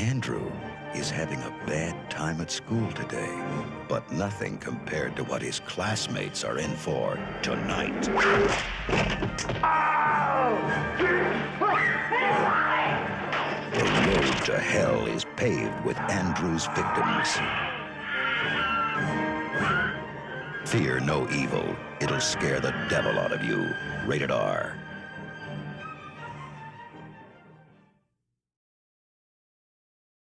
Andrew is having a bad time at school today, but nothing compared to what his classmates are in for tonight. The road to hell is paved with Andrew's victims. Fear no evil. It'll scare the devil out of you. Rated R.